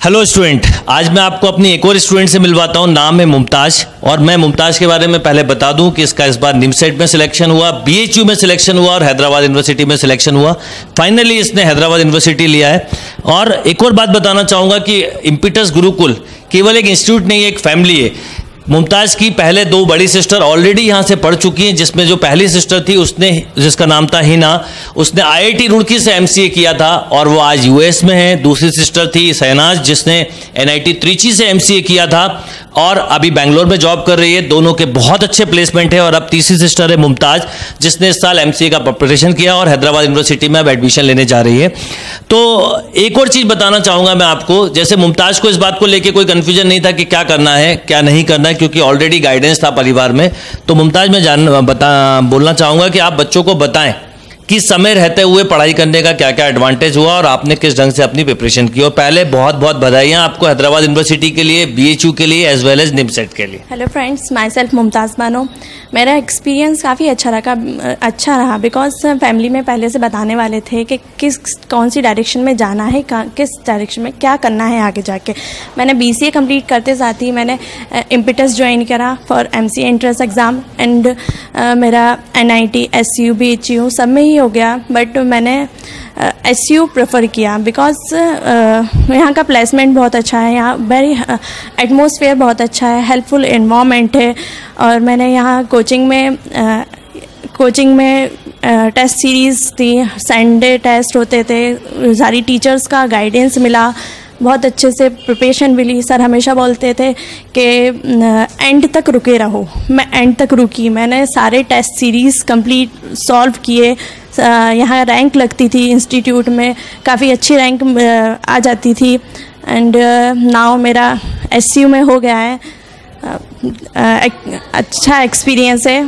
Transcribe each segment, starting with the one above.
Hello student आज मैं आपको अपनी एक और स्टूडेंट से मिलवाता हूँ। नाम है मुमताज़। और मैं मुमताज़ के बारे में पहले बता दूँ कि इसका इस बार निमसेट में सिलेक्शन हुआ बीएचयू में सिलेक्शन हुआ और हैदराबाद यूनिवर्सिटी में सिलेक्शन हुआ। फाइनली इसने हैदराबाद यूनिवर्सिटी लिया है। और एक और बात बताना चाहूँगा कि इम्पिटस गुरुकुल केवल एक इंस्टीट्यूट नहीं, एक फैमिली है। मुमताज़ की पहले दो बड़ी सिस्टर ऑलरेडी यहाँ से पढ़ चुकी हैं, जिसमें जो पहली सिस्टर थी, उसने, जिसका नाम था हिना, उसने आईआईटी रुड़की से एमसीए किया था, और वो आज यूएस में है। दूसरी सिस्टर थी सहनाज जिसने एनआईटी त्रिची से एमसीए किया था। और अभी बैंगलोर में जॉब कर रही है। दोनों के बहुत अच्छे प्लेसमेंट है और अब तीसरी सिस्टर है मुमताज़, जिसने इस साल एमसीए का प्रिपरेशन किया और हैदराबाद यूनिवर्सिटी में अब एडमिशन लेने जा रही है। तो एक और चीज़ बताना चाहूँगा मैं आपको। जैसे मुमताज़ को इस बात को लेकर कोई कन्फ्यूज़न नहीं था कि क्या करना है, क्या नहीं करना है, क्योंकि ऑलरेडी गाइडेंस था परिवार में। तो मुमताज़, मैं जान, बता, बोलना चाहूँगा कि आप बच्चों को बताएँ कि समय रहते हुए पढ़ाई करने का क्या क्या एडवांटेज हुआ और आपने किस ढंग से अपनी प्रिपरेशन की? और पहले बहुत बहुत बधाइयाँ आपको हैदराबाद यूनिवर्सिटी के लिए बीएचयू के लिए एज वेल एज निमसेट के लिए। Hello friends my self Mumtaz Bano मेरा एक्सपीरियंस काफ़ी अच्छा रहा अच्छा रहा बिकॉज़ फैमिली में पहले से बताने वाले थे कि किस, कौन सी डायरेक्शन में जाना है किस डायरेक्शन में क्या करना है आगे जाके। मैंने बी सी कंप्लीट करते साथ ही मैंने इम्पिटस ज्वाइन करा for M C entrance exam and मेरा N I T S U B H U सब में ही हो गया बट मैंने एस यू प्रेफर किया बिकॉज़ यहाँ का प्लेसमेंट बहुत अच्छा है, यहाँ वेरी एटमोसफेयर बहुत अच्छा है हेल्पफुल इन्वामेंट है, और मैंने यहाँ कोचिंग में कोचिंग में टेस्ट सीरीज़ थी संडे टेस्ट होते थे, सारी टीचर्स का गाइडेंस मिला, बहुत अच्छे से प्रिपरेशन मिली सर हमेशा बोलते थे कि एंड तक रुके रहो, मैं एंड तक रुकी, मैंने सारे टेस्ट सीरीज़ कंप्लीट सॉल्व किए यहाँ रैंक लगती थी इंस्टीट्यूट में, काफ़ी अच्छी रैंक आ जाती थी। एंड नाव मेरा एस में हो गया है। अच्छा एक्सपीरियंस है।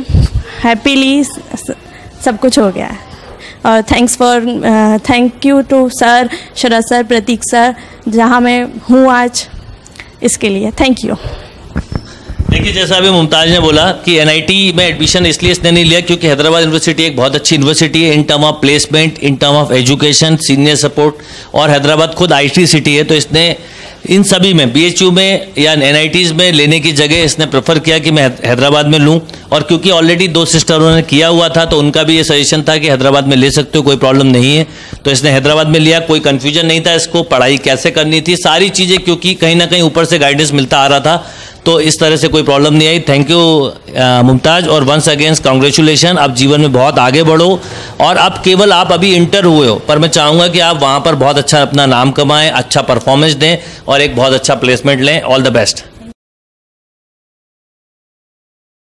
हैप्पीली सब कुछ हो गया है। और thanks for thank you to sir Sharad sir Prateek sir जहाँ मैं हूँ आज, इसके लिए। थैंक यू देखिए जैसा अभी मुमताज़ ने बोला कि एनआईटी में एडमिशन इसलिए इसने नहीं लिया क्योंकि हैदराबाद यूनिवर्सिटी एक बहुत अच्छी यूनिवर्सिटी है in term of placement in term of education senior support और हैदराबाद खुद आईटी सिटी है तो इसने इन सभी में बीएचयू में या एन में लेने की जगह इसने प्रेफर किया कि मैं हैदराबाद में लूँ और क्योंकि ऑलरेडी दो सिस्टरों ने किया हुआ था तो उनका भी ये सजेशन था कि हैदराबाद में ले सकते हो, कोई प्रॉब्लम नहीं है। तो इसने हैदराबाद में लिया, कोई कन्फ्यूज़न नहीं था इसको, पढ़ाई कैसे करनी थी, सारी चीज़ें क्योंकि कहीं ना कहीं ऊपर से गाइडेंस मिलता आ रहा था। तो इस तरह से कोई प्रॉब्लम नहीं आई। थैंक यू मुमताज़ और वंस अगेंस्ट कॉन्ग्रेचुलेशन आप जीवन में बहुत आगे बढ़ो और अब केवल आप अभी इंटर हुए हो, पर मैं चाहूँगा कि आप वहाँ पर बहुत अच्छा अपना नाम कमाएँ अच्छा परफॉर्मेंस दें और एक बहुत अच्छा प्लेसमेंट लें। All the best